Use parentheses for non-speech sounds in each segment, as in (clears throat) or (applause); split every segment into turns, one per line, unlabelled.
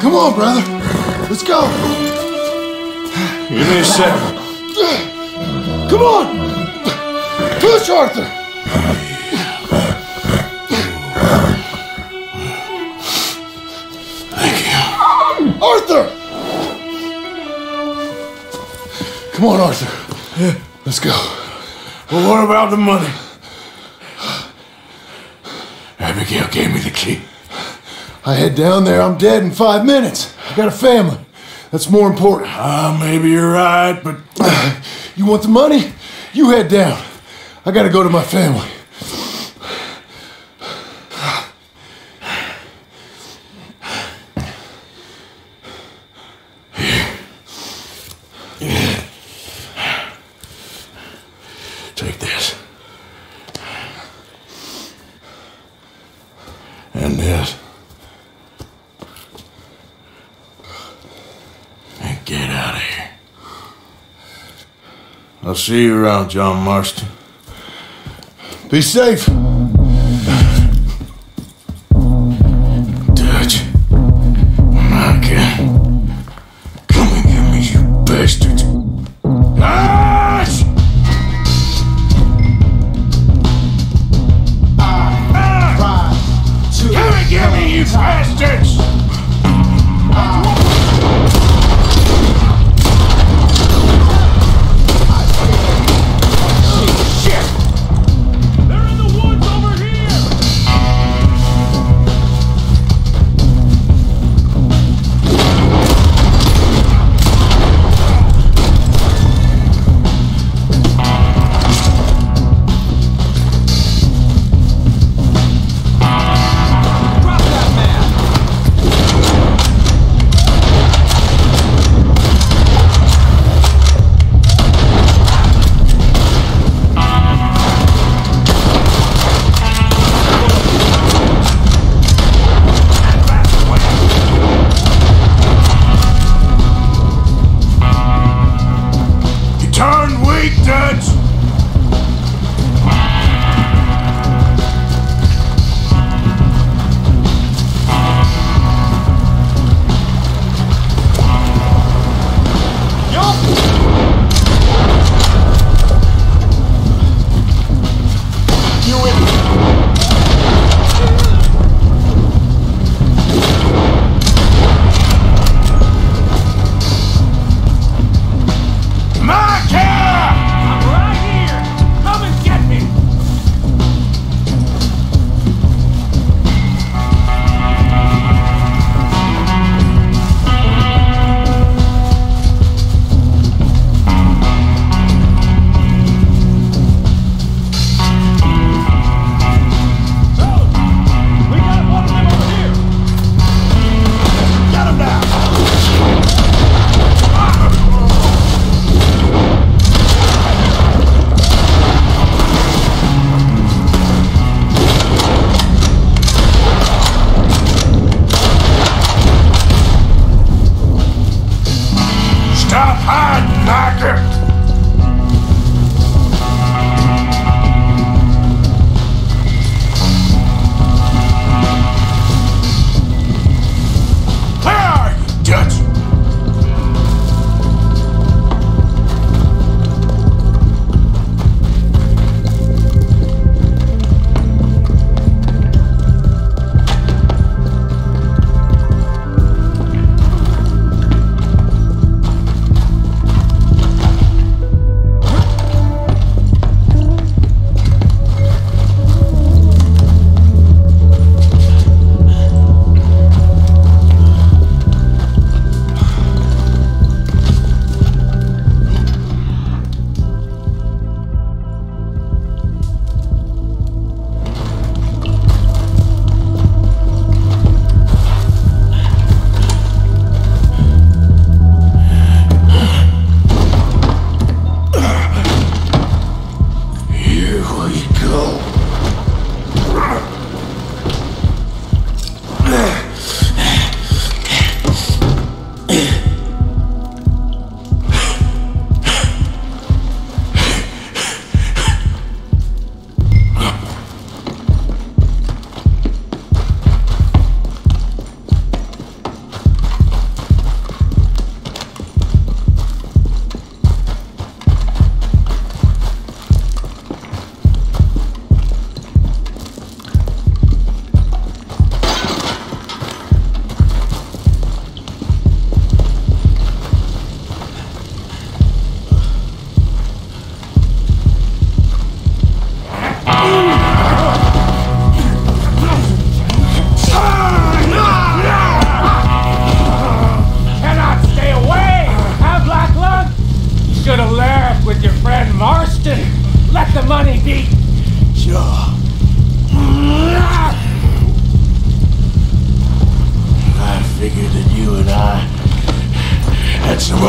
Come on, brother. Let's go.
Give me a second.
Come on. Push, Arthur.
Thank you.
Arthur! Come on, Arthur. Yeah. Let's go.
Well, what about the money? Gave me the key.
I head down there. I'm dead in five minutes. I got a family. That's more important.
Ah, maybe you're right, but (clears throat)
You want the money? You head down. I gotta go to my family.
take this. And this. And get out of here. I'll see you around, John Marston.
Be safe.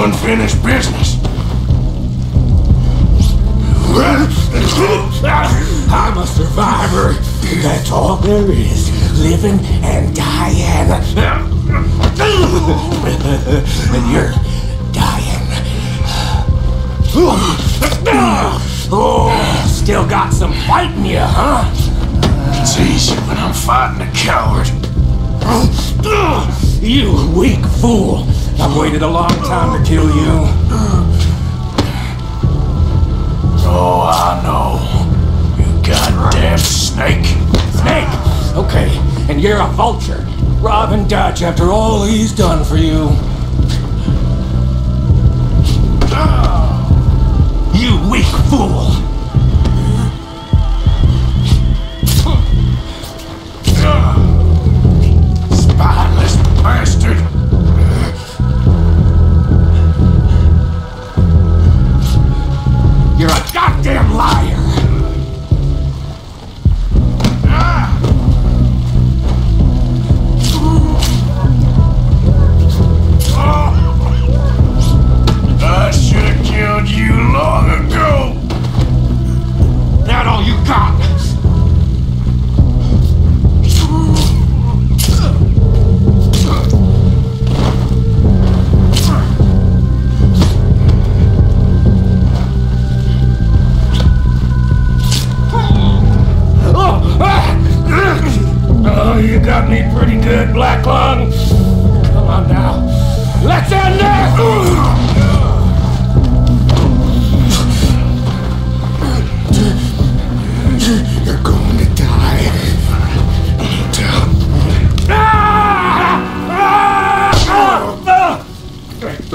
Unfinished business. I'm a survivor. That's all there is. Living and dying. and you're dying. Oh, still got some fight in you, huh?
It's easy when I'm fighting a coward.
You weak fool! I've waited a long time to kill you.
Oh, I know. You goddamn snake.
Snake! Okay, and you're a vulture. Robin Dutch after all he's done for you. You weak fool!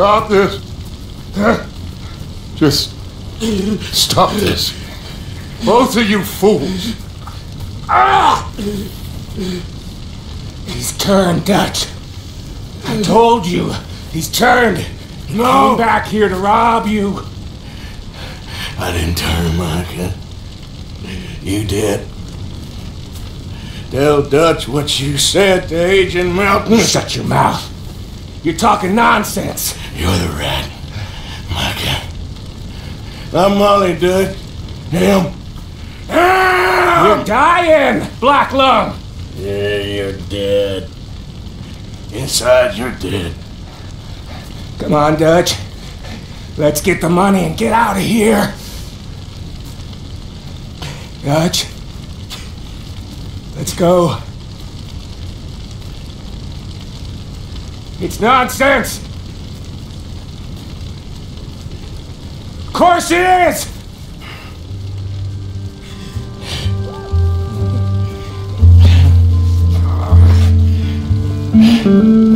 Stop this. Just stop this. Both of you fools. Ah!
He's turned, Dutch. I told you, he's turned. He
No.
came back here to rob you.
I didn't turn, Micah. You did. Tell Dutch what you said to Agent Milton.
Shut your mouth. You're talking nonsense.
You're the rat, Micah. I'm Molly, Dutch. Him. Ah!
You're dying, Black Lung.
Yeah, you're dead. Inside, you're dead.
Come on, Dutch. Let's get the money and get out of here. Dutch. Let's go. It's nonsense. Of course it is.
Mr. (laughs)